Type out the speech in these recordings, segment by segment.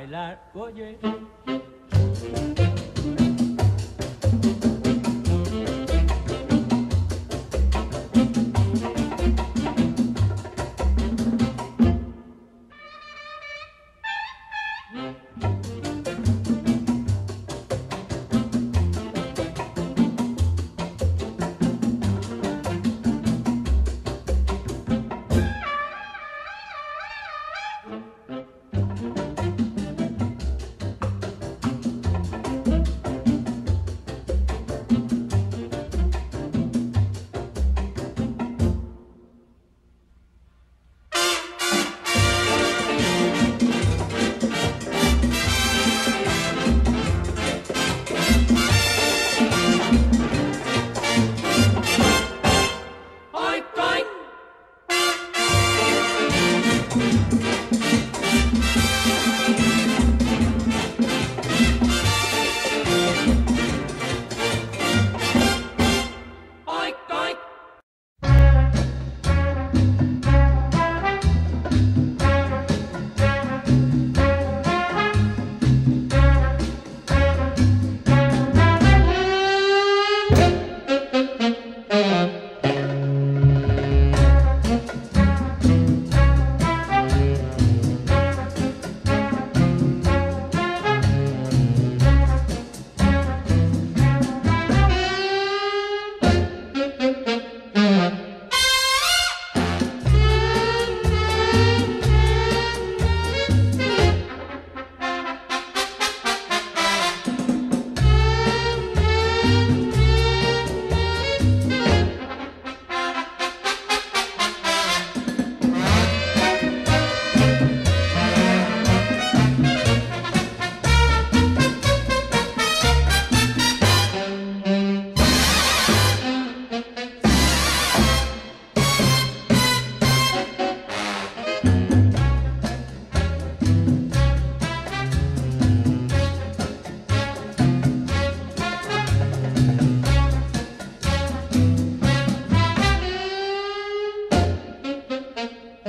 bailar, oye. Mm-hmm.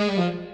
Música